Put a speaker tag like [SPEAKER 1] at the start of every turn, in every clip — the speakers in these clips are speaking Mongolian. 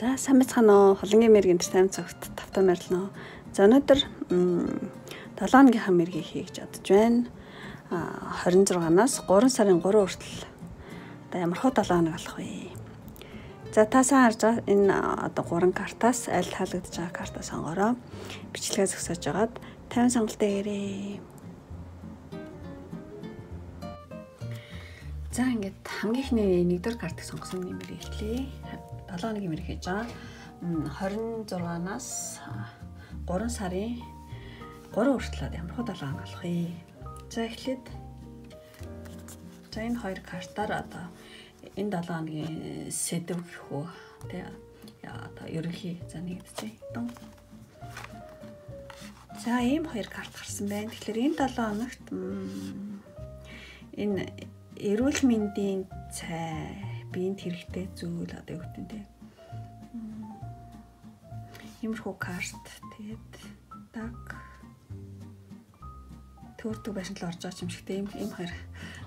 [SPEAKER 1] За сайн бацхан уу холонгийн мэргийн тайм цагт тавтаа марлнаа. За өнөөдөр 7 өдрийн мэргийг хийж чадж байна. А 26-наас 3 сарын 3 хүртэл одоо ямар хөө 7 хоног болох вэ? За та сайн харж байгаа энэ одоо 3 картаас аль таалагдж байгаа картаа сонгороо. Бичлэгээ зөксөж жагаад 50 сонголтоо ярээ. За ингээд хамгийн ихний нэгдүгээр картыг сонгосон нэмэр хэллээ. 7 хоногийн мэр хийж байгаа. 26-наас 3 сарын 3 хүртэл ямар хөө 7 хоног болох вэ? За эхлээд за энэ хоёр картаар одоо энэ 7 хоногийн сэдв гэх үү тий одоо ерөнхий за нэгдэжээ. За ийм хоёр карт гарсан байна. Тэгэхээр энэ 7 хоногт энэ эрүүл мэндийн цай биенд хэрэгтэй зүйл одоо юу гэдэг нь иймэрхүү карт тэгээд даг төртөг байшинл орж байгаа юм шигтэй ийм ийм хоёр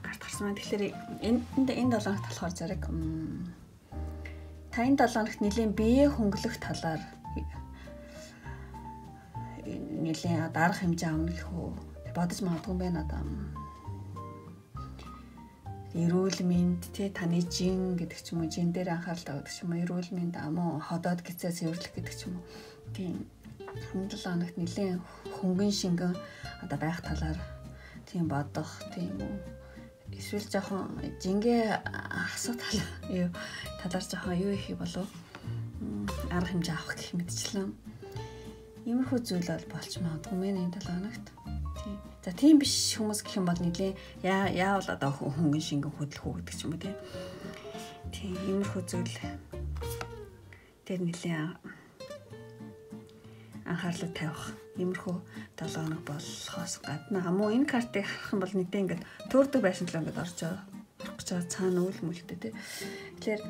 [SPEAKER 1] карт гарсан байна. Тэгэхээр энэ энэ 7 хоногт болохоор зэрэг та энэ 7 хоногт нэлийн бие хөнгөлөх талаар нэлийн дарга хэмжээ авна гэх үү бодож магадгүй байна одоо эрүүл мэнд тий таны жин гэдэг ч юм уу жин дээр анхаарал тавьдаг ч юм уу эрүүл мэнд амуу ходоод гизээ цэвэрлэх гэдэг ч юм уу. Тийм. Хөндлөл хоногт нэлээд хөнгөн шингэн одоо байх талаар тийм бодох тийм үү. Эсвэл жоохон жингээ асах талаар юу талаар жоохон юу их болов? Арга хэмжээ авах гэх мэтчлэн иймэрхүү зүйл бол болч магадгүй мэн энэ 7 хоногт За тийм биш хүмүүс гэх юм бол нилээ яа яавал одоо хөнгөн шингэн үү гэдэг ч юм уу тий. Тийм иймэрхүү зүйл тэр нилээ анхаарлаа тавих иймэрхүү 7 хоног болохоос гадна амуу энэ картыг харах юм бол нэгдээ ингээд төрдөг байшин л ингээд орж. Орох гэж байгаа цаана үйл мүлтэй тий. Тэгэхээр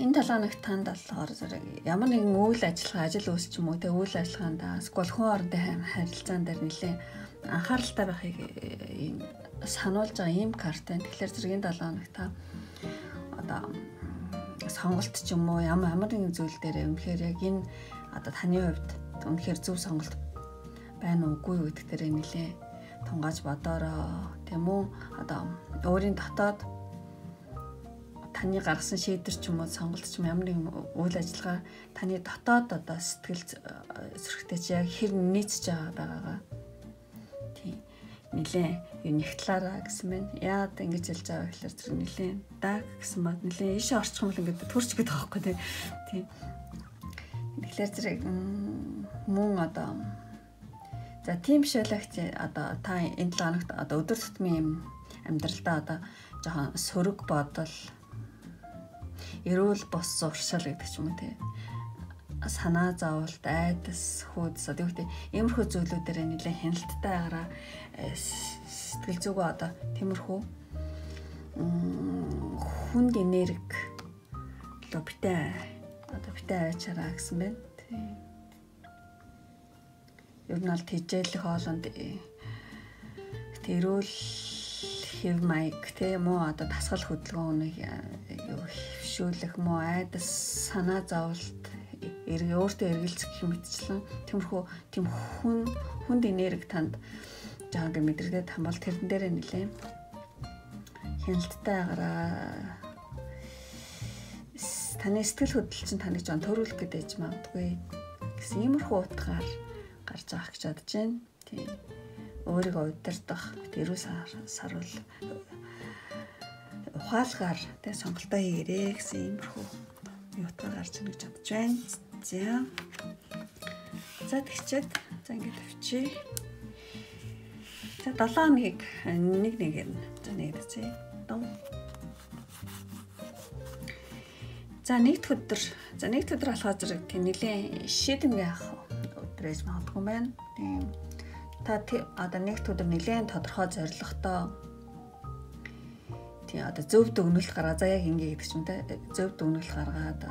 [SPEAKER 1] энэ 7 хоногт танд болохоор зэрэг ямар нэгэн үйл ажиллагаа ажил үйлс ч юм уу тий үйл ажиллагаанд эсвэл хүн орондын харилцаан дээр нилээ анхааралтай байхыг э, сануулж байгаа ийм картай. Тэгэхээр зэргийн 7 хоног та одоо сонголт ч юм уу ямар ямар нэгэн зүйл дээр үнэхээр яг энэ одоо таны хувьд үнэхээр зөв сонголт байна уугүй гэдэг дээр нэлээ тунгааж бодороо тийм үү? Одоо өөрийн дотоод таны гаргасан шийдвэр ч юм уу сонголт ч юм ямар нэгэн үйл ажиллагаа таны дотоод одоо сэтгэл зөрөгтэй чи яг хэр нийцж байгаа байгаагаа нилээн. Юу нэгтлаараа гэсэн мэн. Яагаад ингэж хэлж байгаа гэхээр тэр нилээн. Даг гэсэн мод нилээн. Иш орчих юм л ингээд төрч гээд байгаа байхгүй тий. Тэгэхээр зэрэг мөн одоо за тийм биш байлагч одоо та энэ 7 хоногт одоо өдөр тутмын амьдралдаа одоо жоохон сөрөг бодол эрүүл бос зуршил гэдэг ч юм уу тий санаа зовлт, айдас, хүйдс одоо гэдэг иймэрхүү зүйлүүдээр нэлээд хяналттай агараа э, сэтгэл зүгөө одоо тиймэрхүү хүнд энерги одоо битээ одоо битээ авчаараа гэсэн байна. Тийм. Ер нь аль тижээлэх хоолонд э, тэрүүл хэв маяг тийм үү одоо дасгал хөдөлгөөнийг э, юу хөвшүүлэх мó айдас санаа зовлт эргээ өөртөө эргэлзэх гэх мэтчлэн тиймэрхүү тийм хүн хүнд энерги танд жааг мэдрэгдээд хам бол тэрэн дээрээ нилээ хяналттай агараа таны сэтгэл хөдлөл чинь таныг жоон төрүүлэх гэдэг магадгүй гэсэн иймэрхүү утгаар гарч байгаа гэж бодож байна. Тийм. Өөрийгөө удирдах тэрүү сарвал ухаалгаар тэ сонголтоо хийгэрээ гэсэн иймэрхүү юутгаар гарч ирэх гэж бодож байна. За. За тэгчээд за ингээд авчи. За 7 хоногийг нэг нэгээр нь за нэгдэцээ. Дон. За нэгд өдөр. За нэгд өдөр болохоо зэрэг тийм нэлээ шийдэмгээ авах ээж магадгүй байна. Тийм. Та одоо нэгд өдөр нэлээд тодорхой зорилготой тий одоо зөв дүгнэлт гаргаа за яг ингэ гэдэг ч юм те зөв дүгнэлт гаргаад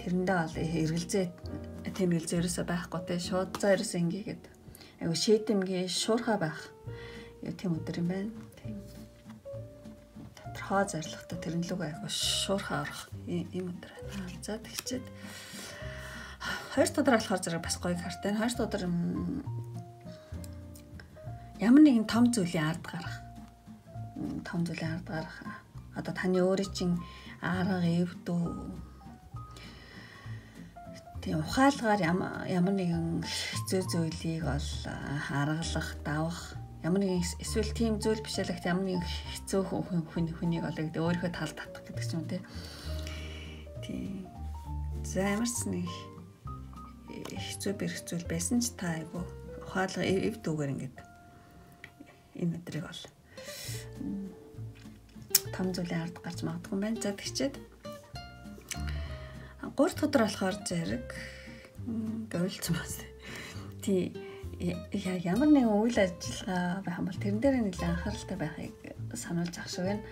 [SPEAKER 1] тэрэндээ бол эргэлзээ тэмгэлзээ ерөөсөө байхгүй те шууд за ерөөсөө ингэгээд айгу шийдэмгийн шуурхаа байх тийм өдөр юм байна тийм хоо зоригтой тэрэн лүг айгу шуурхаа орох юм өдөр байна. За тэгчээд хоёр өдөр болохоор зэрэг бас гоё карт байна. Хоёр өдөр ямар нэгэн том зүйлийн ард гарах. Том зүйлийн ард гарах. Одоо таны өөрийн чинь арга эвдүү тийм ухаалгаар ямар нэгэн хэцүү зүйлийг бол харгалах, давах ямар нэгэн эсвэл тийм зүйл биш л ямар нэгэн хэцүү хүн хүнийг олоо гэдэг өөрийнхөө тал татах гэдэг ч юм те. Тийм. За ямарч нэг хэцүү бэрх зүйл байсан ч та айгу ухаалга эв дүүгээр ингээд энэ өдрийг бол том зүйлийн ард гарч магадгүй юм байна. За тэгчээд 3 дахь өдөр болохоор зэрэг гавилцсан байна. Тий ямар нэгэн үйл ажиллагаа байх юм бол тэрэн дээр нэлээд анхааралтай байхыг сануулж ах шиг байна.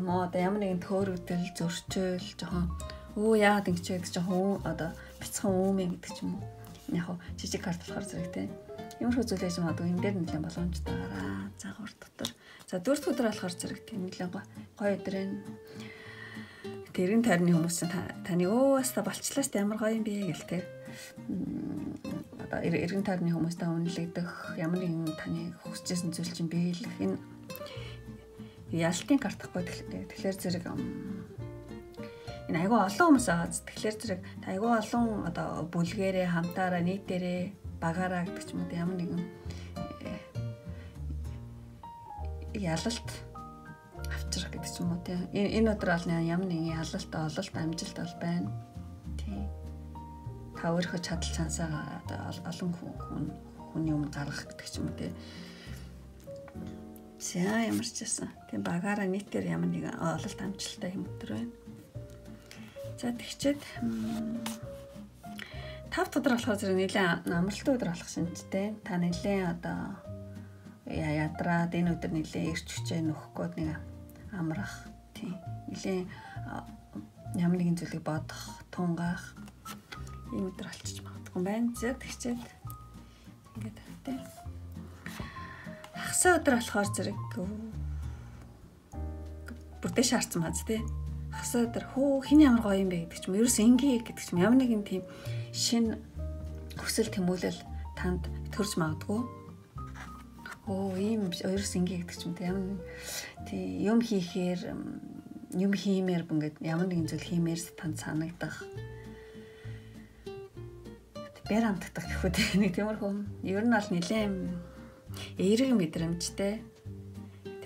[SPEAKER 1] Моо одоо ямар нэгэн төөрөгдөл, зөрчил, жоохон өө яагаад ингэж вэ гэж жоохон одоо бяцхан үүмэ гэдэг ч юм уу. Яг жижиг карт болохоор зэрэг тийм. Иймэрхүү зүйл яж магадгүй энэ дээр нэлээд боломжтой гараа. За гур дотор. За дөрөвт өдөр болохоор зэрэг тийм нэлээд гоё өдөр энэ. Тэрэн тойрны хүмүүс таны өө бас та болчлаас ямар гоё юм бэ гэл тийм одоо эргэн тойрны хүмүүстэй үнэлэгдэх ямар нэгэн таны хүсэжсэн зүйл чинь биелэх энэ ялтын картахгүй тэгэхээр зэрэг энэ айгүй олон хүмүүс байгаа. Тэгэхээр зэрэг айгүй олон одоо бүлгэрээ хамтаараа нийтээрээ багаараа гэдэг ч юм уу ямар нэгэн э, ялалт авчрах гэдэг ч юм уу тийм энэ өдөр бол ямар нэгэн ялалт ололт амжилт бол байна та өөрийнхөө чадал цансаа олон хүн хүний өмнө гаргах гэдэг ч юм уу те. За ямар ч байсан. Тийм багаараа нийтээр ямар нэгэн ололт амжилттай юм өтер байна. За тэгчээд тав өдөр болохоор зэрэг нэлээд амралтын өдөр болох шинжтэй. Та нэлээд одоо ядраад энэ өдөр нэлээд ирч хүчээ нөхгүй нэг амрах тийм нэлээд ямар нэгэн зүйлийг бодох, тунгаах ийм өдөр олчиж магадгүй байна. За тэгчээд ингээд тавтай. Хагасаа өдөр болохоор зэрэг бүрдээ шаардсан бааз тий. Хагасаа өдөр хөө хин ямар гоё юм бэ гэдэг чим ерөөс ингээ гэдэг чим ямар нэгэн тийм шин хүсэл тэмүүлэл танд төрж магадгүй. Оо ийм ерөөс ингээ гэдэг чим тий ямар тий юм хийхээр юм хиймээр ингээд ямар нэгэн зүйл хиймээр танд санагдах. Бэр амтдаг гэхүү тэ нэг тиймэрхүү ер нь бол нэлээд эерэг мэдрэмжтэй.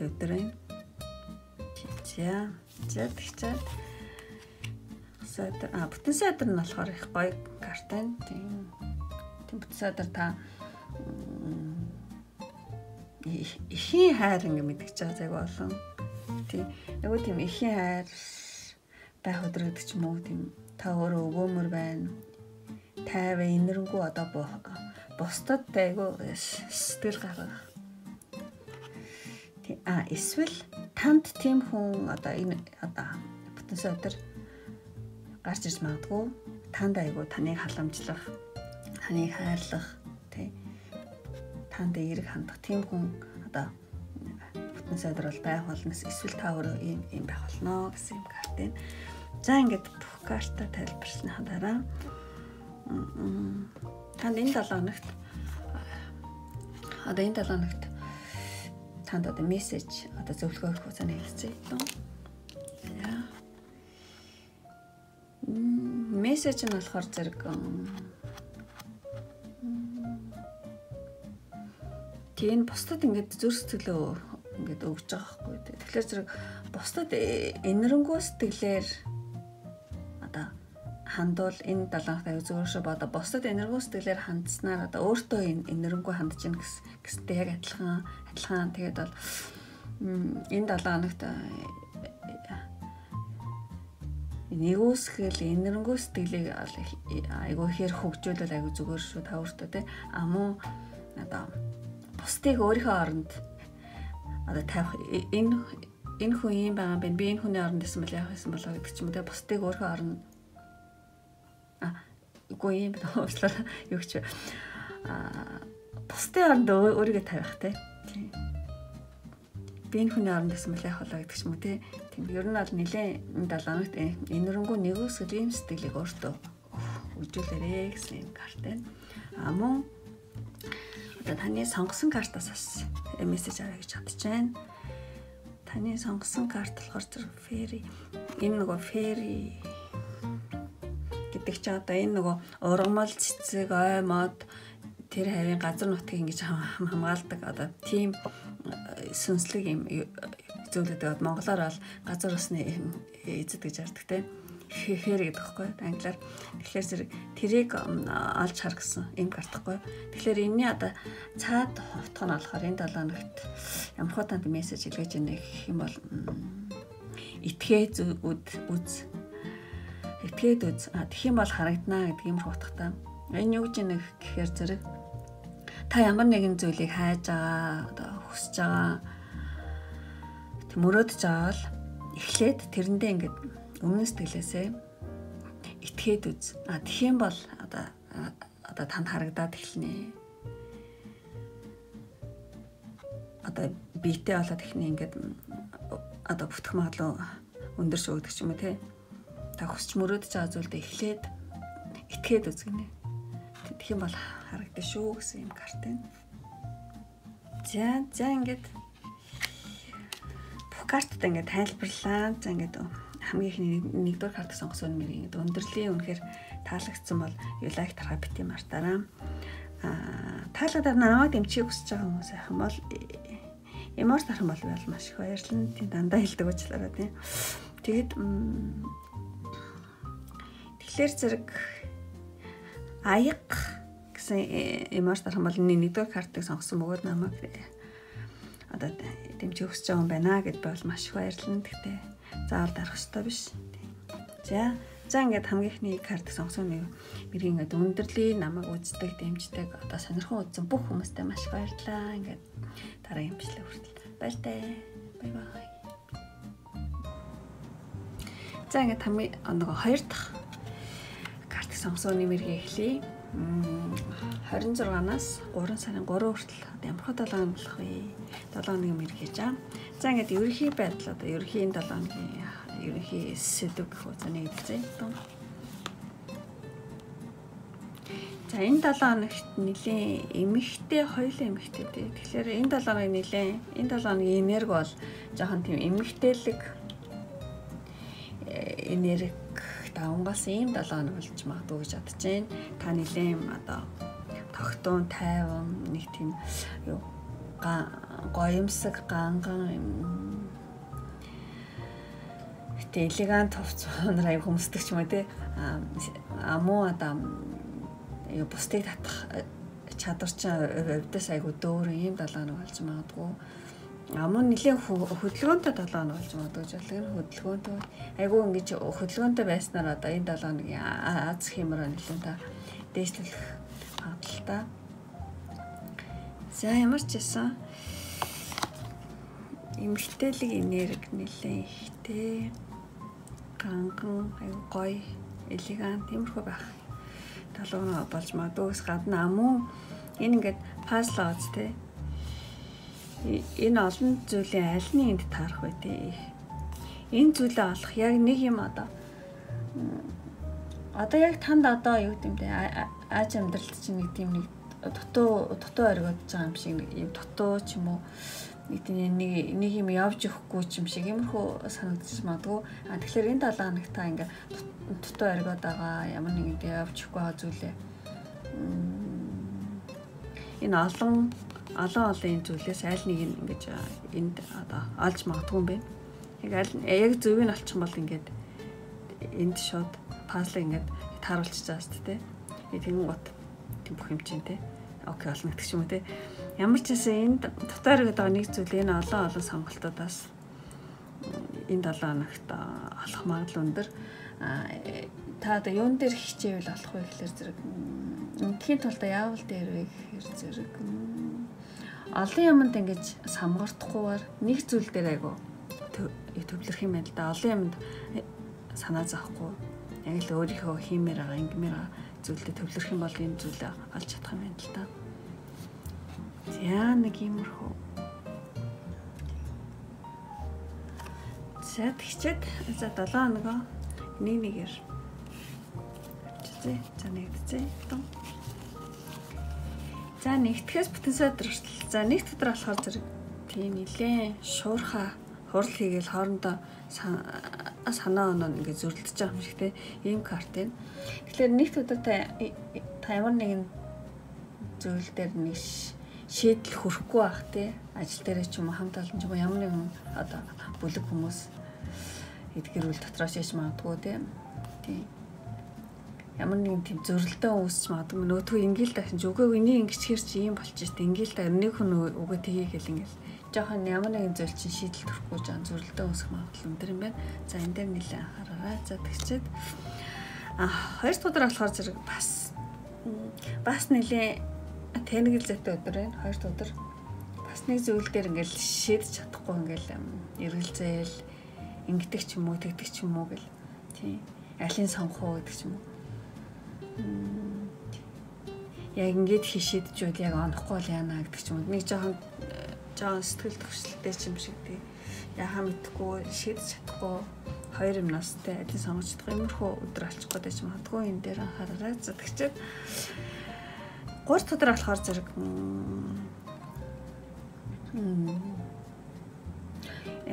[SPEAKER 1] Төвдөр байна. За тэгчээд садар а бүтэн садар нь болохоор их гоё карт байна. Тийм бүтэн садар та ихийн хайр ингэ мэдгэж байгаа зайг болон. Тийм нөгөө тийм ихийн хайр байх ч юм уу тийм та өөрөө өгөөмөр байна. Тайван инэрэнгүү одоо бусдад айгу сэтгэл гаргах. А эсвэл танд тийм хүн одоо энэ одоо бүтэнсэ өдөр гарч ирж магадгүй. Танд айгу таныг халамжлах, таныг хайрлах тий танд эерэг хандах тийм хүн одоо бүтэнсэ өдөр бол байх болно эсвэл та өөрөө ийм ийм байх болно гэсэн юм карт байна. За ингээд бүх карта тайлбарсны дараа Танд энэ 7 хоногт одоо энэ 7 хоногт танд одоо мессеж одоо зөвлөгөө өгөх хугацааны хэлцээ. Яа. Мессеж нь болохоор зэрэг тийм бусдад ингээд зүр сэтгэлөө ингээд өгж байгаа хгүй. Тэгэхээр зэрэг бусдад энэрнгөө сэтгэлээр хандвал энэ далаахтай аюу зүгээр шүү бодо. Бусдад энерги сэтгэлээр хандснаар одоо өөртөө энергигүй хандж ийн гэсэнтэй яг адилхан адилхан тэгээд бол энэ далаа хоногт нэгүсгэл энерги сэтгэлийг айгүй ихээр хөгжүүлэл айгүй зүгээр шүү та өөртөө те. А муу одоо бусдыг өөрийнхөө оронд одоо тавих энэ энэ хүн юм байгаа юм би энэ хүний оронд байсан бол яах байсан болоо гэдэг ч юм уу. Те бусдыг өөрийнхөө оронд үгүй юм уучлаарай. Юу ч а бусдын оронд өөрийгөө тавих те. Биеийн хүний оронд гэсэн яах вэ гэдэг ч юм уу тийм ер нь бол нэлээд энэ далаанагт энэрэнгүй нэгөөсгөл ийм сэтгэлийг өөртөө үжүүлээрэ гэсэн юм карт байна. А мөн одоо таны сонгосон картаас бас мессеж авъя гэж бодож байна. Таны сонгосон карт болохоор зэрэг фэри энэ нөгөө фэри гэдэг чи одоо энэ нөгөө ургамал цэцэг ой мод тэр хавийн газар нутгийг ингэж хамгаалдаг одоо тийм э, сүнслэг юм зүйлүүд Монголоор бол газар усны эзэд гэж ярьдаг те хэр гэдэг хэвгүй англиар. Тэгэхээр зэрэг тэрийг олж хар гэсэн юм гартахгүй тэгэхээр энэний одоо цаад хутга нь болохоор энэ 7 хоногт ямар хуу танд мессеж илгээж ийнэ гэх юм бол итгээ үд үз. Итгээд үз. Тэгэх юм бол харагданаа гэдэг юм хутгатай энэ юу гэж нэг гэхээр зэрэг та ямар нэгэн зүйлийг хайж байгаа одоо хүсэж байгаа мөрөөдж байгаа л эхлээд тэрэндээ ингээд өмнө сэтгэлээсээ итгээд үз. А тэгэх юм бол одоо одоо танд харагдаад эхэлнэ. Одоо биетэй болоод эхний ингээд одоо бүтэх магадлал өндөр шүү гэдэг ч юм уу те. Та хүсч мөрөөдж байгаа зүйлдээ эхлээд итгээд үзгэнэ. Тэгэх юм бол харагдаж шүү гэсэн юм карт байна. За за ингээд бүх карттай ингээд тайлбарлаа. За ингээд хамгийн ихний нэгдүгээр карт сонгосон нэр ингээд өндөрлийн үнэхээр таалагдсан бол you like тараа бит юм артаараа. Аа таалагдаад намайг дэмжих хүсэж байгаа хүмүүс айхан бол ямар тархан бол бол маш их баярлалаа. Тийм дандаа хэлдэг уучлаарай тийм. Тэгэд тэгэхээр зэрэг аяг гэсэн ямар тархан бол нэгдүгээр картыг сонгосон бөгөөд намайг одоо дэмжих хүсэж байгаа юм байна гэд бол маш их баярлалаа. Тэгтээ заавал дарах хэрэгтэй биш. За За ингээд хамгийн ихний карт сонгосон нэг мэрийн ингээд өндөрлөлийн намайг үздэг, дэмждэг, одоо сонирхон үзсэн бүх хүмүүстээ маш баярлалаа. Ингээд дараагийн бичлэг хүртэл баяртай. Бай бай. За ингээд хамгийн нөгөө хоёр дахь карт сонгосон нэмэргээ эхлэе. 26-наас 3 сарын 3 хүртэл ямар хөө 7 болох вэ? 7 хоногийн мэр хийж байгаа. За ингээд ерөнхий байдал одоо ерөнхий энэ 7 хоногийн ерөнхий сэдв гэх нэг хэлцээ. За энэ 7 хоногт нэлийн эмэгтэй хоёулаа эмэгтэй дээ. Тэгэхээр энэ 7 хоног нэлийн энэ 7 хоногийн энерги бол жоохон тийм эмэгтэйлэг э, энерги давангаас ийм 7 хоног болж магадгүй гэж бодож байна. Та нэлийн одоо тогтун тайван нэг тийм юу гоёмсог ганган Гэтэ элегант хувцсаар аяг хүмүүсдэг ч юм уу те. А муу одоо юу бусдыг татах э, чадвар чинь өвдөс айгу дөөр ийм далаа нэг болж магадгүй. А мөн нэлийн хөдөлгөөнтэй далаа нь болж магадгүй гэж байна. Хөдөлгөөнтэй. Айгу ингэж хөдөлгөөнтэй байснаар одоо энэ далаа нэг аз хэмрээ нэлийн та. Дээшлэх магадaltaа. За ямар ч байсан эмгтээлэг энерги нэлээ ихтэй. Ганган аюу гоё элегант тиймэрхүү байх талуу болж магадгүй. Гадна амуу энэ ингээд пазл аац те энэ олон зүйлийн аль нь энд таарах вэ те? Энэ зүйлээ олох яг нэг юм одоо. Одоо яг танд одоо юу те? Ааж амьдралд чинь нэг тийм нэг дутуу дутуу оргиод байгаа юм шиг нэг юм дутуу ч юм уу? Нэг нэг нэг юм явж өгөхгүй ч юм шиг. Иймэрхүү санагдаж магадгүй. А тэгэхээр энэ 7 хоногт та ингээ дутуу оргиод байгаа ямар нэг ингээ явж өгөхгүй байгаа зүйлээ энэ олон олон олон зүйлээс аль нэг нь ингэж энд одоо олж магадгүй юм байна. Яг аль яг зөвийг нь олчих бол ингээд энд шууд пазл ингээд тааруулчих жаast те. Тэгэн гот тийм бүх юм чинь те. Окей олно гэдэг ч юм уу те Ямар ч гэсэн энд дотор гэдэг нэг зүйл энэ олон олон сонголтуудаас энэ 7 хоногт олох магадлал өндөр. Та одоо юун дээр хичээвэл олох вэ гэхээр зэрэг эндхийн тулд яавал дээр вэ гэхээр зэрэг олон юмд ингэж самгартахгүйгээр нэг зүйл дээр айгу төвлөрөх юм байна л да. Олон юмд санаа зовхгүй. Яг л өөрийнхөө хиймээр байгаа, ингэмээр байгаа зүйлдээ төвлөрөх юм бол энэ зүйлээ олж чадах юм байна л да. За нэг иймэрхүү. За тэгчээд за 7 хоногоо нэг нэгээр авчизээ. За нэгдэзээ. За нэгтгэхээс бүтэн садар хүртэл. За нэгт өдөр болохоор зэрэг тийм нилээн шуурхаа хурал хийгээл хоорондоо санаа оноо ингээд зөрлөж байгаа юм шиг те ийм карт байна. Тэгэхээр нэгт өдөр та та ямар нэгэн зүйл дээр нэг шийдэл хүрхгүй байх те ажил дээрээ ч юм уу хамт олон ч юм уу ямар нэгэн одоо бүлэг хүмүүс эдгээр үйл дотроос яж магадгүй те тийм ямар нэгэн тийм зөрлөлтөө үүсч магадгүй нөтгөө ингээл дахин ч үгүй энийг ингэчхэр чи юм болчих штэ ингээл та нэг хүн үгүй тгий гэл ингээл. Жоохон ямар нэгэн зүйл чинь шийдэл төрөхгүй жаа зөрлөлтөө үүсэх магадлал өндөр юм байна. За энэ дээр нэлээд анхаараа за тэгчээд. А хоёр дахь өдөр болохоор зэрэг бас бас нэлээ тэнэгэл зэтэй өдөр байна. Хоёр дахь өдөр бас нэг зүйл дээр ингээл шийдэж чадахгүй ингээл эргэлзээл ингэдэг ч юм уу тэгдэг ч юм уу гэл. Тий. Алин сонгох уу гэдэг ч юм уу. Яг ингээд хишээдж үл яг онохгүй бол яана гэдэг ч юм уу. Нэг жоохон жоохон сэтгэл төвшлөлтэй ч юм шиг тий. Яхаа мэдхгүй шийдэж чадахгүй хоёр юмнаас те алин сонгож чадах юмрхүү өдөр алчих гээд байж магадгүй энэ дээр анхаараа зүтгэчээд 3 өдөр болохоор зэрэг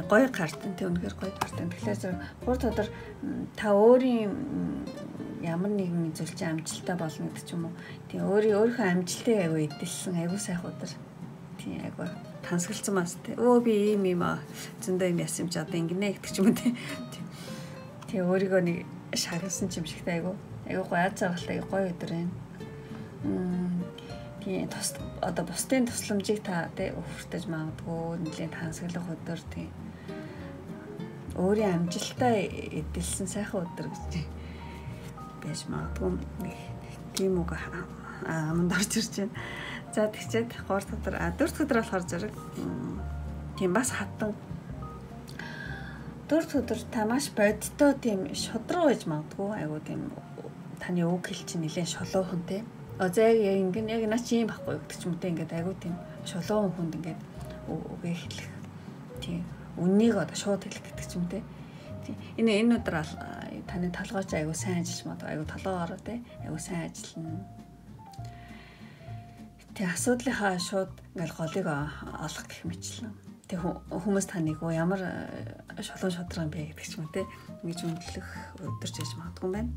[SPEAKER 1] гоё картын те үнэхээр гоё картын тэгэхээр зэрэг 3 өдөр та өөрийн ямар нэгэн зүйл чинь амжилттай болно гэдэг ч юм уу. Тийм өөрийн өөрийнхөө амжилтыг аягүй эдэлсэн аягүй сайх өдөр. Тийм аягүй тансгалцсан бас те өө би ийм юм аа зөндөө юм ясан юм чи одоо ингэнэ гэдэг ч юм уу те Тэгээ өөрийгөө нэг шагнасан юм шигтэй айгу. Айгу гоё аз жаргалтай гоё өдөр байна. Тийм тус одоо бусдын тусламжийг та тий өвөртөж магадгүй нэлийн тансаглах өдөр тий өөрийн амжилтаа эдэлсэн сайхан өдөр гэж байж магадгүй тийм үг аманд орж ирж байна. За тэгчээд 3 дахь өдөр а 4 дахь өдөр болохоор зэрэг тийм бас хатан дөрөв өдөр та маш бодиттой тийм шудраг байж магадгүй айгу тийм таны үг хэл чинь нэлээд. А за яг ингэн яг наа чи юм байхгүй гэдэг ч юм те ингээд айгу тийм шолоохон хүнд ингээд үгээ хэлэх. Тийм үннийг одоо шууд хэлэх гэдэг ч юм те. Энэ энэ өдөр таны толгойч айгу сайн ажиллаж магадгүй айгу толгоогоор те айгу сайн ажиллана. Тэг асуудлынхаа шууд ингээл голыг олох гэх мэтлэн тэг хүмүүс таныг уу ямар шолон шодрон бэ гэдэг ч юм те ингэж үнэлэх өдөрч яж магадгүй байна.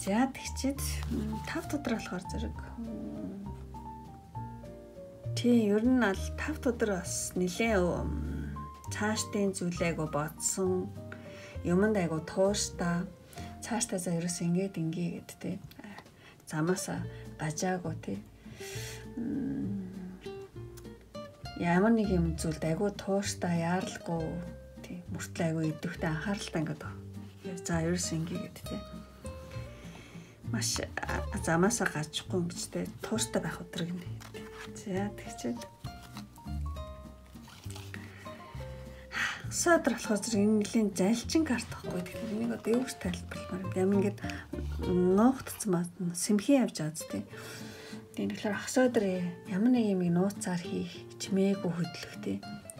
[SPEAKER 1] За тэгчээд тав өдөр болохоор зэрэг тий ер нь аль тав өдөр бас нилээ цаашдын зүйлээгөө бодсон. Юмд айгу тууштай. Цаашдаа за ерөөс ингээд ингээ гэд те замаасаа гажаагүй те ямар нэг юм зүйлд айгүй тууштай яаралгүй тий. Мөртлөө айгүй идэвхтэй анхааралтай ингээд за ерөөс ингээ гэдэг тий. Маш замаасаа гарчихгүй гэж тий. Тууштай байх өдрөг нэ за тэгчээд. Садар болохоор зэрэг энэ нэлийн залчин карт байхгүй тэгэхээр энийг одоо юу гэж тайлбарлах юм ингээд нуугдсан маа сэмхэн явж байгаа зү тий. Тийм тэгэхээр ах сойдор ямар нэг юм нууцаар хийх чимээгүй хөдлөхтэй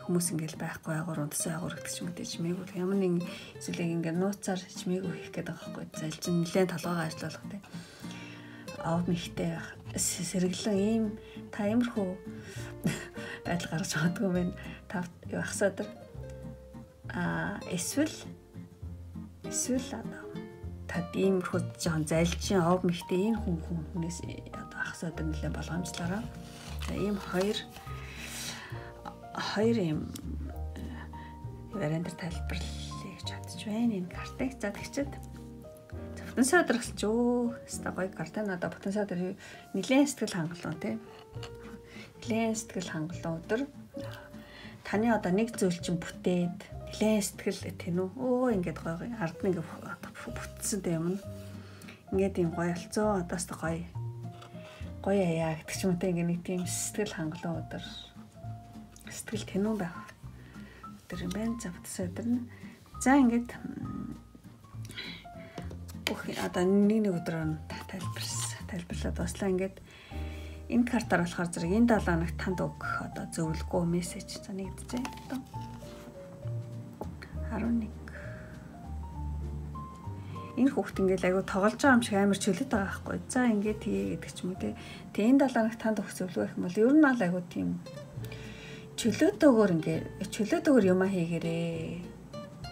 [SPEAKER 1] хүмүүс ингээл байхгүй агуур унтсан агуур гэдэг ч юм уу чимээгүй ямар нэг зүйлийг ингээд нууцаар чимээгүй хийх гэдэг байгаа байхгүй залж нэлээд толгойгоо ажиллах тий аав михтэй сэргэлэн ийм та иймэрхүү байдал гаргаж магадгүй байна та ах сойдор а эсвэл эсвэл одоо та иймэрхүү жоохон залжин аав михтэй энэ хүн хүнээс багс өдөр нэлээд болгоомжлороо. За ийм хоёр хоёр ийм э, вариантаар тайлбарлая гэж бодож байна энэ картыг. За тэгчээд бүтэн садар эхэлж өө. Хаста гоё карта надаа бүтэн садар нэлээд сэтгэл хангалуун тий. Нэлээд сэтгэл хангалуун өдөр таны одоо нэг зүйл чинь бүтээд нэлээд сэтгэл тийм үү. Өө ингээд гоё гоё ард нь ингээд бүтсэн юм. Ингээд юм гоё болцоо. Одоос та гоё гоё яа гэдэг ч юм уу ингээ нэг тийм сэтгэл хангалуун өдөр сэтгэл тэнүүн байх өдөр юм байна. За бүтс өдөр нь за ингээд одоо нэг нэг өдрөөр тайлбарсан тайлбарлаад баслаа ингээд энэ картаар болохоор зэрэг энэ 7 хоногт танд өгөх одоо зөвлөгөө мессеж за нэгдэжээ одоо 11 энэ хүүхд ингээл айгу тоглож байгаа юм шиг амар чөлөөт байгаа байхгүй. За ингээд тгий гэдэг ч юм уу те. Тэгээ энэ 7 хоног танд өгс өвлөө гэх юм бол ер нь бол айгу тийм чөлөөтэйгээр ингээд чөлөөтэйгээр юм хийгэрээ.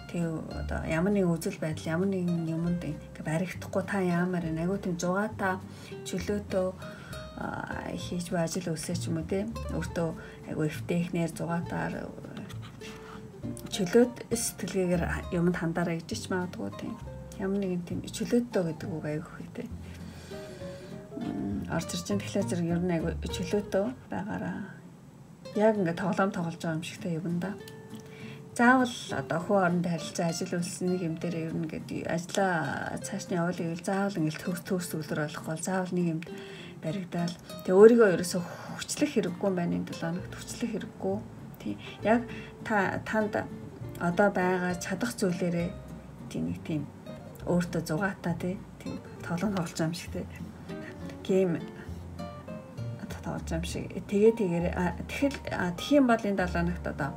[SPEAKER 1] Тэгээ одоо ямар нэгэн үзэл байдал ямар нэгэн юмд ингээ баригдахгүй та яамаар энэ айгу тийм зугаатаа чөлөөтөө хийж ба ажил үлсэх ч юм уу те. Өөртөө айгу эвтэхнэр зугаатаар чөлөөт сэтгэлгээгээр юмд хандаараа гэж ч магадгүй тийм ямар нэгэн тийм чөлөөтэй гэдэг үг аяг хөөтэй. Орж ирж байгаа тэгэхээр зэрэг ер нь аяг чөлөөтэй байгаараа яг ингээд тоглоом тоглож байгаа юм шигтэй юм да. Заавал одоо хүү орондоо харилцаа ажил үйлсэн нэг юм дээр ер нь ингээд ажлаа цааш нь явуулъя гэвэл заавал ингээд төгс төгс үлрэх болохгүй заавал нэг юмд баригдаал. Тэгээ өөрийгөө ерөөсө хүчлэх хэрэггүй байна энэ 7 хоногт хүчлэх хэрэггүй. Тий. Яг та танд одоо байгаа чадах зүйлээрээ тийм нэг тийм өөртөө зугаатаа тийм тоглоом тоглож юм шиг тийм гейм тоглож юм шиг тэгээ тэгээр тэгэхээр тэгэх юм бол энэ 7 нагт одоо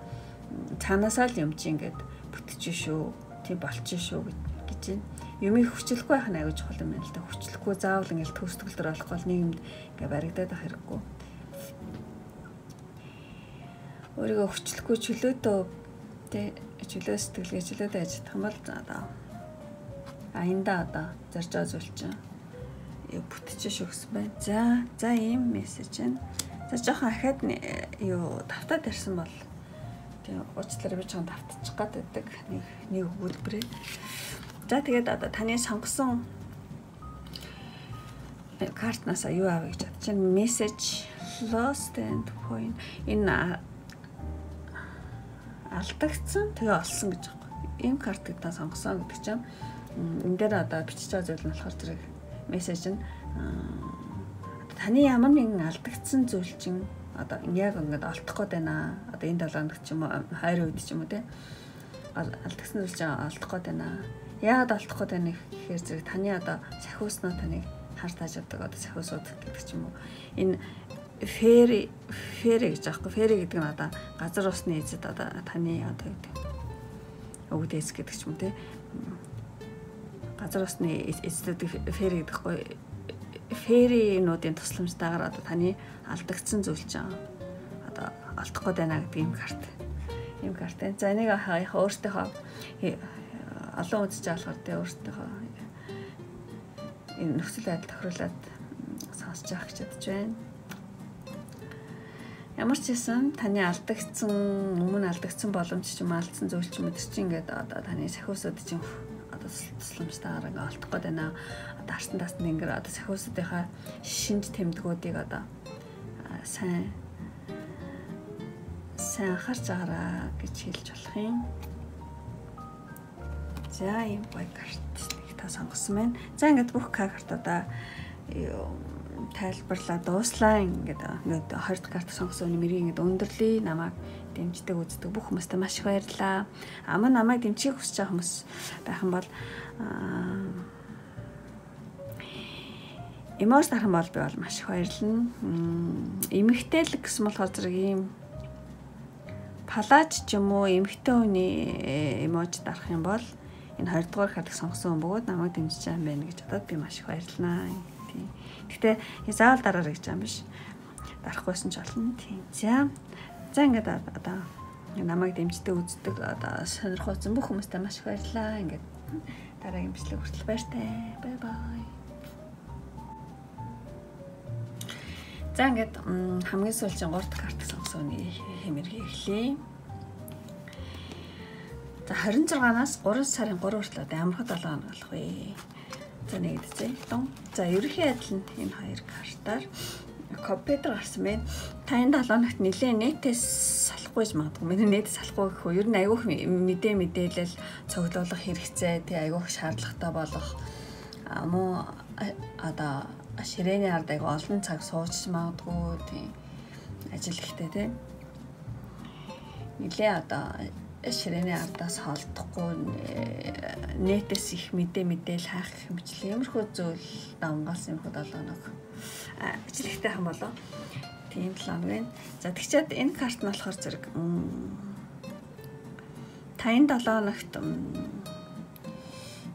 [SPEAKER 1] цаанаасаа л юм чи ингээд бүтэж шүү тийм болчих шүү гэж байна юмыг хүчлэхгүй байх нь аягүй чухал юм байна л да хүчлэхгүй заавал ингээд төс төгөлдөр болохгүй бол нийгэмд ингээд баригдаад байх хэрэггүй өөрийгөө хүчлэхгүй чөлөөтөө тий чөлөө сэтгэлгээ чөлөөтэй ажиллах юм бол одоо аянда одоо зүйл чинь юу бүтчихэж өгсөн байна. За, за ийм мессеж байна. За жоохон ахаад юу тавтаад ирсэн бол уучлаарай би жоохон тавтчих гад байдаг нэг нэг өгүүлбэрээ. За тэгээд одоо таны сонгосон картнасаа юу авъя гэж бодож байна. Мессеж lost and point энэ алдагдсан тэгээ олсон гэж байна. Ийм картыг та сонгосон гэдэг чинь энэ дээр одоо бичиж байгаа зүйл нь болохоор зэрэг мессеж нь таны ямар нэгэн алдагдсан зүйл чинь одоо яг ингээд олдох гээд байна. Одоо энэ долоонд ч юм уу хайр үед ч юм уу те алдагдсан зүйл чинь олдох гээд байна. Яагаад олдох гээд байна гэхээр зэрэг таны одоо сахиуснаа таныг хар тааж авдаг одоо сахиусууд гэдэг ч юм уу. Энэ фэри фэри гэж аахгүй фэри гэдэг нь одоо газар усны эзэд одоо таны одоо өвдөс гэдэг ч юм те газар усны эзэд фэри гэдэгхгүй фэринуудын тусламжтайгаар одоо таны алдагдсан зүйл чинь одоо олдох гээд байна гэдэг юм карт. Ийм карт. За энийг яхаа өөртөөхөө олон үзэж болохоор тэ өөртөөхөө энэ нөхцөл байдал тохируулаад сонсож явах гэж бодож байна. Ямар ч байсан таны алдагдсан өмнө алдагдсан боломж ч юм алдсан зүйл ч юм уу чинь ингээд одоо таны сахиусууд чинь тусламжтайгаар ингээ олдох гээд байна. Одоо арсан таснд ингээ одоо сахиусуудынхаа шинж тэмдгүүдийг одоо сайн сайн анхаарч байгаараа гэж хэлж болох юм. За ийм гоё карт та сонгосон байна. За ингээд бүх картуудаа тайлбарлаа дууслаа ингээд ингээд 20 карт сонгосон нэмэрийг ингээд өндөрлөе намайг дэмждэг үздэг бүх хүмүүстээ маш их баярлалаа. Ама намайг дэмжих хүсэж байгаа хүмүүс байх юм бол эмоц дарах бол би бол маш их баярлна. Эмэгтэйлэг гэсэн болохоор зэрэг ийм палаж ч юм уу эмэгтэй хүний эмоц дарах юм бол энэ 20 дугаар хадг сонгосон бөгөөд намайг дэмжиж байгаа юм байна гэж бодоод би маш их баярлнаа. Тийм. Гэтэ заавал дараарай гэж юм биш. Дарахгүйсэн ч болно. Тийм. За За ингээд одоо намайг дэмждэг үздэг одоо сонирхолтой бүх хүмүүстээ маш их баярлалаа. Ингээд дараагийн бичлэг хүртэл баяртай. Бай бай. За ингээд хамгийн сүүлчийн 3 дахь карт сонгосооны хэмэрхий эхлэе. За 26-наас 3 сарын 3 хүртэл одоо ямар хад 7 хоног болох вэ? За нэгдсэн. За ерөнхий адил нь энэ хоёр картаар компьютер гарсан байна. Та энэ 7 ногт нилээ нэтээс салахгүйж магадгүй. Миний нэтээс салахгүй гэх үү? Ер нь айгүйх мэдээ мэдээлэл цуглуулах хэрэгцээ, тий айгүйх шаардлагатай болох муу одоо ширээний ард айгүй олон цаг сууж магадгүй тий ажил ихтэй тий. Нилээ одоо ширээний ардаас холдохгүй нэтээс их мэдээ мэдээл хайх хэмжил иймэрхүү зүйл давмгаалсан юм хөө 7 ног бичлэгтэй хам болоо. Тийм план байна. За тэгчээд энэ карт нь болохоор зэрэг та энэ 7 хоногт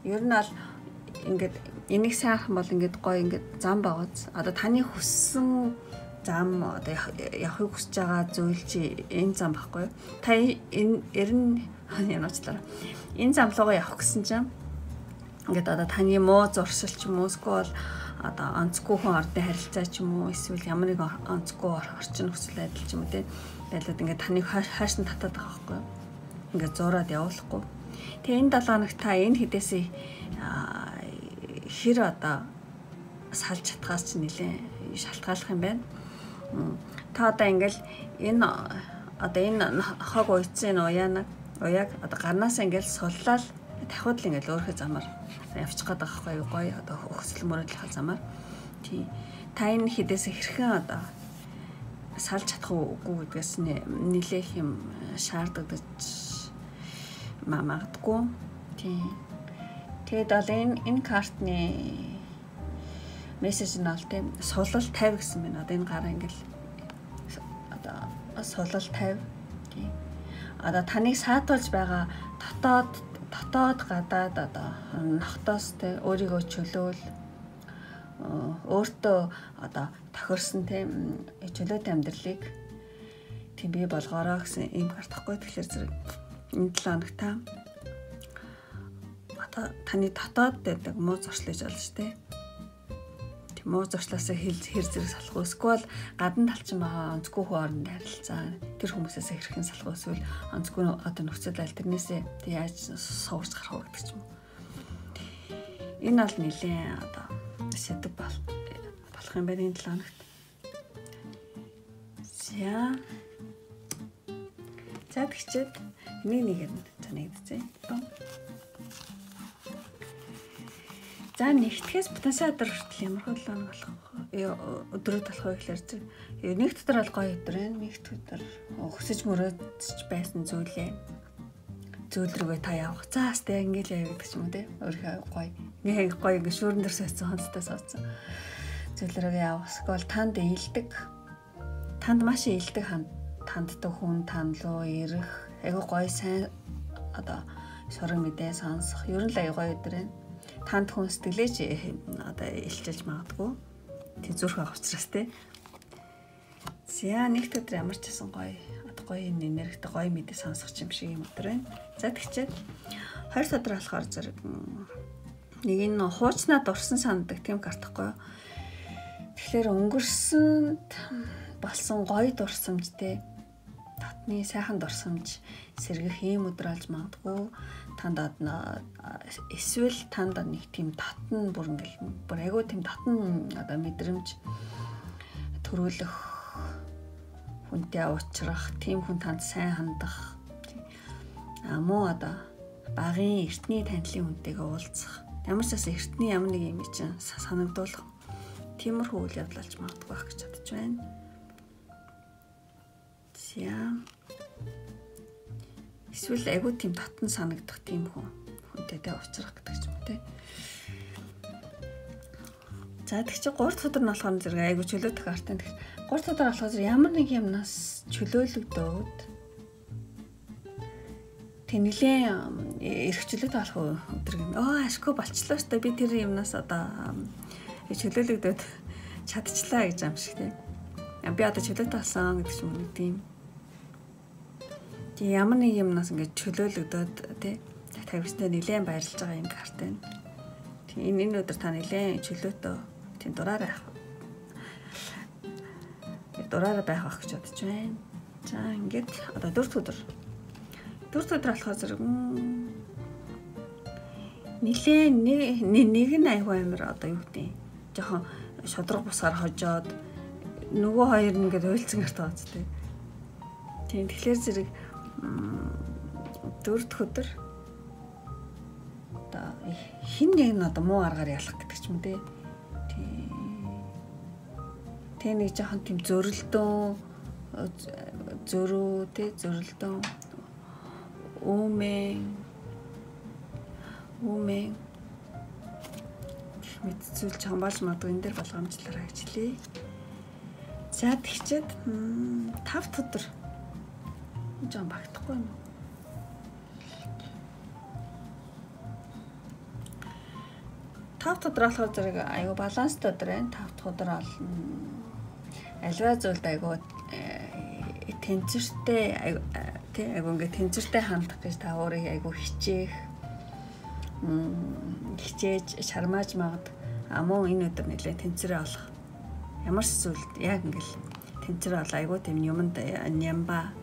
[SPEAKER 1] ер нь аль ингээд энийг сайхан бол ингээд гоё ингээд зам байгаац. Одоо таны хүссэн зам одоо явахыг хүсэж байгаа зүйл чи энэ зам баггүй юу? Та энэ ер нь януучлаараа энэ зам руугаа явах гэсэн чинь ингээд одоо таны муу зуршил ч юм уу эсвэл одоо онцгүй хүн ордын харилцаа ч юм уу эсвэл ямар нэг онцгүй орчин нөхцөл байдал ч юм уу те байлууд ингээд таныг хайшин татаад байгаа байхгүй? Ингээд зураад явуулахгүй. Тэгээ энэ 7 хоногт та энэ хэдээсээ хэр одоо салж чадхаас ч нэлээ шалтгааллах юм байна. Та одоо ингээл энэ одоо энэ хог уйцсан уяанаг уяаг одоо гарнаасаа ингээл суллаад давхад л ингээл өөрөө замаар явчих гээд байгаа байхгүй гоё одоо өгсөл мөрөдлөх замаар. Тий. Та энэ хідээс хэрхэн одоо салж чадах үгүй гэдгээс нэлээх юм шаарддаг магадгүй. Тий. Тэгээд бол энэ энэ картны мессеж нь бол тийм сулал 50 гэсэн байна. Одоо энэ гараа ингээл одоо сулал 50 тийм. Одоо таныг саатуулж байгаа дотоод дотоод гадаад одоо нохтоос те өөрийгөө чөлөөл өөртөө одоо тохирсон тийм чөлөөтэй амьдралыг тийм бий болгоорой гэсэн юм хартахгүй тэгэхээр зэрэг энэ 7 хоног та одоо таны дотоод байдаг муу зуршлаж олж тэ муу зуршлаасаа хэл хэр зэрэг салах эсвэл гадна талчин байгаа онцгүй хүн оронд харилцаа тэр хүмүүсээс хэрхэн салах эсвэл онцгүй одоо нөхцөл айл тэрнээсээ яаж суурч гарах вэ гэдэг юм. Энэ бол нэлээ одоо сэдв болох юм байна энэ 7 хоногт. За. За тэгчээд нэг нэгээр нь танигдчихъя. За нэгтгэхээс бүтэнсээ өдөр хүртэл ямар хөлөө болох өдрүүд болох вэ гэхээр зэрэг нэг дотор бол гоё өдөр байна. Нэг өдөр хөсөж мөрөөдч байсан зүйлээ зүйл рүүгээ та явах. За астай ингээл яа гэдэг ч юм уу те. Өөрөө гоё. Ингээ гоё ингээ шүүрэн дээр сойцсон хонцтой. Зүйл рүүгээ явах. Эсвэл танд ийлдэг. Танд маш ийлдэг танддаг хүн тань руу ирэх. Айгу гоё сайн одоо шорон мэдээ сонсох. Ер нь л аягүй гоё өдөр байна танд хүн сэтгэлээч одоо илчилж магадгүй. Тэг зүрх авах учраас те. За нэгт өдөр ямар ч гэсэн гоё гоё энергитэй гоё мэдээ сонсох юм шиг юм өдөр байна. За тэгчээд 20 өдөр болохоор зэрэг нэг энэ хуучнаа дурсан санддаг тийм картахгүй. Тэгэхээр өнгөрсөнд болсон гоё дурсамжтэй татны сайхан дурсамж сэргэх ийм өдөр алж магадгүй. Танд эсвэл танд нэг тийм татн бүр ингээл бүр айгүй тийм татн одоо мэдрэмж төрүүлэх хүнтэй уулзрах тийм хүн танд сайн хандах. А муу одоо багын эртний танилын хүнтэйгээ уулзах. Ямар ч бас эртний ямар нэг юм чинь санагдуулах тиймэрхүү үйл явдал болж магадгүй байх гэж бодож байна. За эсвэл айгүй тийм татан санагдах тийм хүн хүнтэй тэ уулзрах гэдэг юм те. За тэг чи 3 өдөр нь болохоор зэрэг айгүй чөлөөтэй картын тэг 3 өдөр болохоор ямар нэг юмнаас чөлөөлөгдөөд тэг нилээн эрхчлөлтэй болох өдөр юм. Оо ашгүй болчлоо шүү дээ. Би тэр юмнаас одоо чөлөөлөгдөөд чадчихлаа гэж юм шиг тийм. Би одоо чөлөөтэй болсон гэдэг юм уу тийм Тэг ямар нэг юмнаас ингээд чөлөөлөгдөөд тий тавьснаа нилээн байрлаж байгаа юм карт байна. Тэг энэ энэ өдөр та нилээн чөлөөтөө тий дураараа авах. Дураараа байх ах гэж бодож байна. За ингээд одоо дөрөв өдөр. Дөрөв өдөр болохоор зэрэг нилээн нэг нь айгүй амир одоо юу гэдэг жоохон шудраг бусаар хожоод нөгөө хоёр нь ингээд уйлцсан гарт байгаа зү. Тийм тэгэхээр зэрэг дөрөвд өдөр. Одоо хин нэг нь одоо муу аргаар ялах гэдэг ч юм те. Тэ нэг жоохон тийм зөрөлдөө зөрүү те зөрөлдөө өөмэн өөмэн мэдцүүлж хамгаалж магадгүй энэ дэр болгоомжлороо гэж хэлье. За тэгчээд 5 өдөр энэ жоон багтахгүй юм уу? тав дахь өдөр болохоор зэрэг айгүй баланстай өдөр байна. Тав дахь өдөр бол альва зүйлд айгүй э, тэнцвэртэй э, тий айгүй ингээд тэнцвэртэй хандах гэж та өөрийг айгүй хичээх хичээж шармааж магад. Амуу энэ өдөр нэлээ тэнцвэрээ олох. Ямар ч зүйлд яг ингээл тэнцвэр бол айгүй тийм юмд нямба.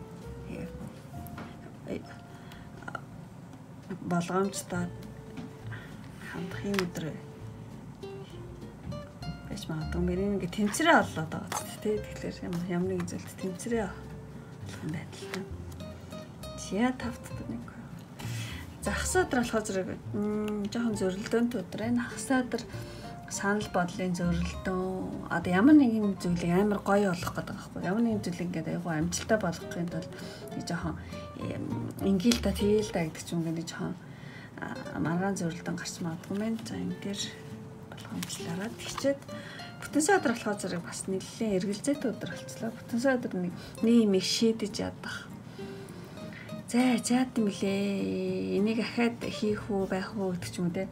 [SPEAKER 1] Болгоомжтой хандах юм өдөр байж магадгүй мэрийн ингээ тэнцвэрээ олоод байгаа ч тий. Тэгэхээр ямар нэгэн зүйлд тэнцвэрээ болох юм байна л та. Чия тавт нэг захс өдөр болохоор зэрэг жоохон зөрөлдөөнт хагас өдөр санал бодлын зөрөлдөөн одоо ямар нэгэн зүйлийг амар гоё болгох гэдэг байхгүй ямар нэгэн зүйлийг ингээд айгу амжилттай болгохын тулд нэг жоохон ингээл та тэгэл та гэдэг ч юм ингээд жоохон маргаан зөрөлдөөн гарч магадгүй мэн. За энэ дээр болгоомжлаараа тэгчээд. Бүтэн сая өдөр болохоор зэрэг бас нэлээд эргэлзээтэй өдөр болчихлоо бүтэн сая өдөр нэг нэг их шийдэж ядах. За заад юм лээ. Энийг ахаад хийх үү байх уу гэдэг ч юм те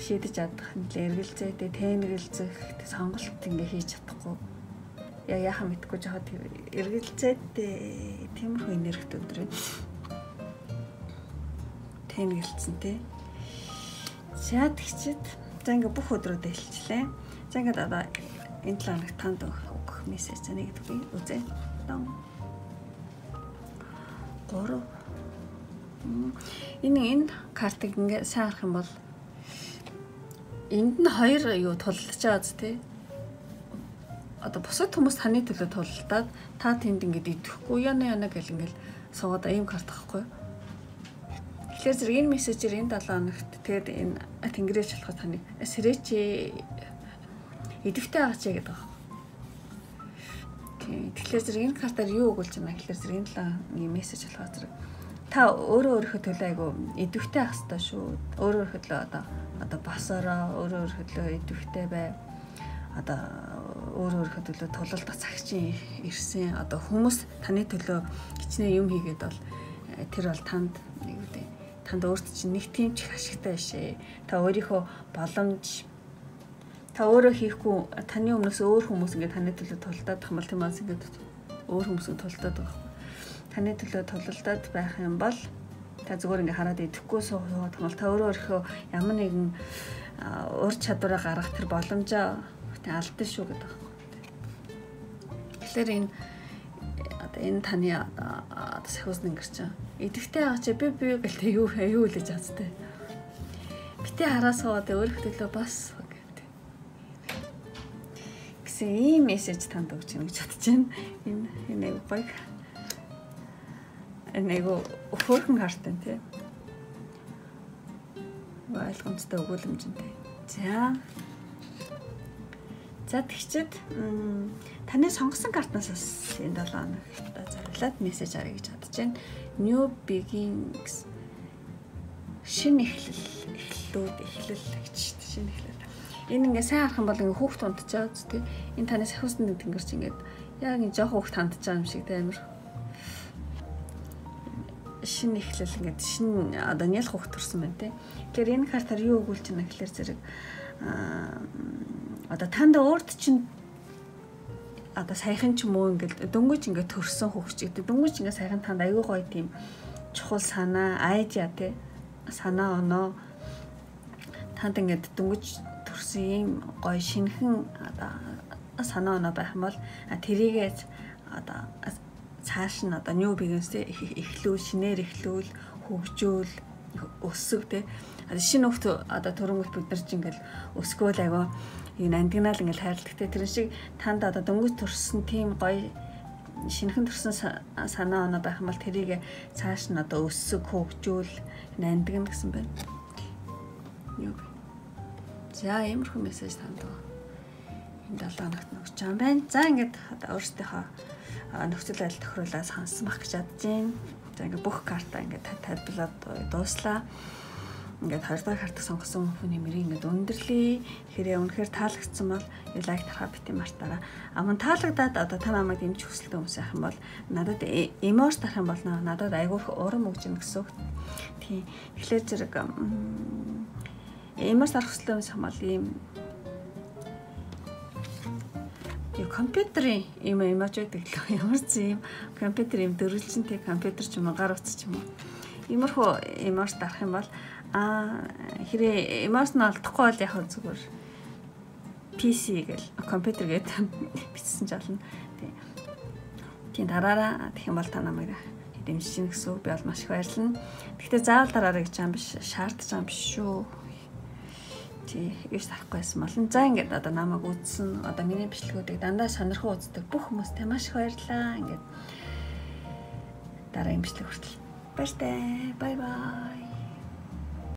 [SPEAKER 1] шийдэж чадах нэлээ эргэлзээтэй тэнэгэлзэх сонголт ингээ хийж чадахгүй. Яа яхаа мэдгүй жахад эргэлзээтэй тиймэрхүү энергит байна. Тэнэгэлцэн те. За тэгчихэд за ингээ бүх өдрүүдэд хэлчихлээ. За ингээ одоо энэ 7 хоног танд өгөх мессеж нэг гэдэг үзье. 3 Энэ энэ картыг ингээ сайн харах юм бол энд нь хоёр юу тулалдаж байгаа зү тий. Одоо бусад хүмүүс таны төлөө тулалдаад та тэнд ингээд идэхгүй яна яна гэл ингээл суугаад ийм карт ахгүй. Тэгэхээр зэрэг энэ мессежээр энэ 7 хоногт тэгээд энэ тэнгэрээ шалхах таны сэрэч идэвхтэй байгаа ч гэдэг байна. Тэгэхээр зэрэг энэ картаар юу өгүүлж байна гэхээр зэрэг энэ 7 нэг мессеж болохоо зэрэг та өөрөө өөрийнхөө төлөө айгу идэвхтэй ах хэрэгтэй шүү. Өөрөө өөрийнхөө төлөө одоо одоо босороо өөрөө өөрийнхөө төлөө идэвхтэй бай. Одоо өөрөө өөрийнхөө төлөө тулалдах цагчин ирсэн. Одоо хүмүүс таны төлөө хичнээн юм хийгээд бол э, тэр бол танд нэг үгүй танд өөрт чинь нэг тийм ч ашигтай бишээ. Та өөрийнхөө боломж та өөрөө хийхгүй таны өмнөөс өөр хүмүүс ингээд таны төлөө тулдаад бол тийм бас ингээд өөр хүмүүсийг тулдаад байгаа таны төлөө тулалдаад байх юм бол та зүгээр ингээ хараад идэхгүй суугаад бол та өөрөө өөрийнхөө ямар нэгэн ур чадвараа гаргах тэр боломжоо алдсан шүү гэдэг байна. Тэгэхээр энэ одоо энэ таны одоо сахиусны ингэр чинь идэвхтэй байгаа чи би би гэлтэй юу юу хэлж чадтай. Битээ хараа суугаад өөрөх төлөө бас гэдэг. гэсэн ийм мессеж танд өгч гэнэ гэж бодож байна. Энэ энэ гоё айгу хөөрхөн хартан тий. ойлгомжтой өгүүлэмжтэй. За. За тэгчихэд таны сонгосон картнаас бас энэ 7 хоногт зориулаад мессеж арай гэж бодож байна. New beginnings шинэ эхлэл эхлэлүүд эхлэл гэж шинэ эхлэл. Энэ ингээ сайн харах юм бол ингээ хүүхд унтчаад тий. Энэ таны сахиусны тэнгэрч ингээд яг энэ жоох хүүхд хандж байгаа юм шиг тий амир шинэ эхлэл ингээд шинэ одоо нялх хөх төрсөн байна те. Тэгэхээр энэ картаар юу өгүүлж байна гэхээр зэрэг одоо танд өөрт чинь одоо саяхан ч юм уу ингээд дөнгөж ингээд төрсөн хөвч гэдэг дөнгөж ингээд саяхан танд аюу гоё тийм чухал санаа айдиа те санаа оноо танд ингээд дөнгөж төрсөн ийм гоё шинхэн одоо санаа оноо байх юм бол тэрийгээ одоо цааш нь одоо new business эхлүүл, шинээр эхлүүл, хөгжүүл, өсөв те. Шинэ хөвт одоо төрөнгөт бид нар чинь ингээл өсгөөл аваа энэ андигнаал ингээл хайрладагтэй тэр шиг танд одоо дөнгөж төрсөн тийм гоё шинхэн төрсэн санаа оноо байх юм бол тэрийг цааш нь одоо өссөг хөгжүүл нандгна гэсэн байна. Юу. За иймэрхүү мессеж танд байна. Энэ 7 хоногт нөгч юм байна. За ингээд өөрсдийнхөө нөхцөл байдал тохируулаад сонсмах гэж бодож байна. За ингээд бүх карта ингээд тайлбарлаад дууслаа. Ингээд 20 дахь картыг сонгосон хүний мөрийг ингээд өндөрлөе. Тэгэхээр үнэхээр таалагдсан бол лайк тархаа бити мартаараа. А мөн таалагдаад одоо та намайг дэмжих хүсэлтэй хүмүүс байх юм бол надад эмош тарах юм бол надад айгүй урам өгч юм гэсэн үг. Тийм. Тэгэхээр зэрэг Ямаас арах хөслөө хамаал ийм Юу компьютерийн юм имаж байдаг л ямар ч юм компьютер юм дөрвөлжинтэй компьютер ч юм уу гар утас ч юм уу. Иймэрхүү имаж дарах юм бол аа хэрэг имаж нь алдахгүй бол яг зүгээр PC гэл компьютер гэдэг бичсэн ч болно. Тийм дараараа тэгэх юм бол та намайг дэмжиж гэсэн үг би бол маш их баярлна. Гэхдээ заавал дараараа гэж юм биш шаардж байгаа юм биш шүү тий гэж тарахгүй байсан болон за ингээд одоо намайг үзсэн одоо миний бичлэгүүдийг дандаа сонирхоо үздэг бүх хүмүүстээ маш их баярлалаа. Ингээд дараагийн бичлэг хүртэл баяртай. Бай бай